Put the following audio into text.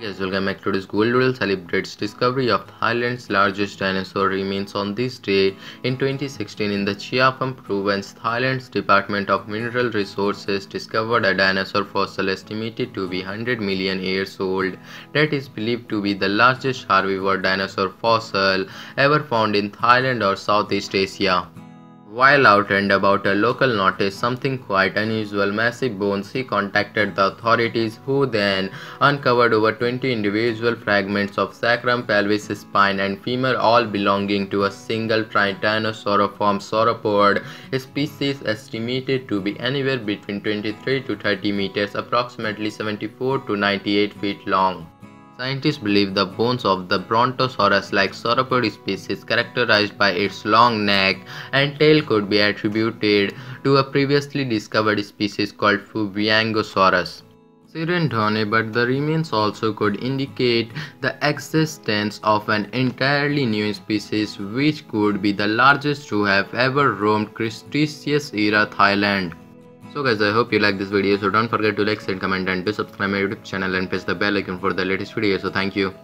Yes, welcome back to this Google Doodle celebrates discovery of Thailand's largest dinosaur remains on this day in 2016 in the Chaiyaphum province. Thailand's Department of Mineral Resources discovered a dinosaur fossil estimated to be 100 million years old that is believed to be the largest herbivore dinosaur fossil ever found in Thailand or Southeast Asia. While out and about, a local noticed something quite unusual massive bones. He contacted the authorities, who then uncovered over 20 individual fragments of sacrum, pelvis, spine, and femur, all belonging to a single Titanosauriform sauropod species estimated to be anywhere between 23 to 30 meters, approximately 74 to 98 feet long. Scientists believe the bones of the Brontosaurus-like sauropod species characterized by its long neck and tail could be attributed to a previously discovered species called Phuwiangosaurus. Sirindhornae, but the remains also could indicate the existence of an entirely new species which could be the largest to have ever roamed Cretaceous era Thailand. So guys, I hope you like this video. So don't forget to like, share, comment and to subscribe my YouTube channel and press the bell icon for the latest videos. So thank you.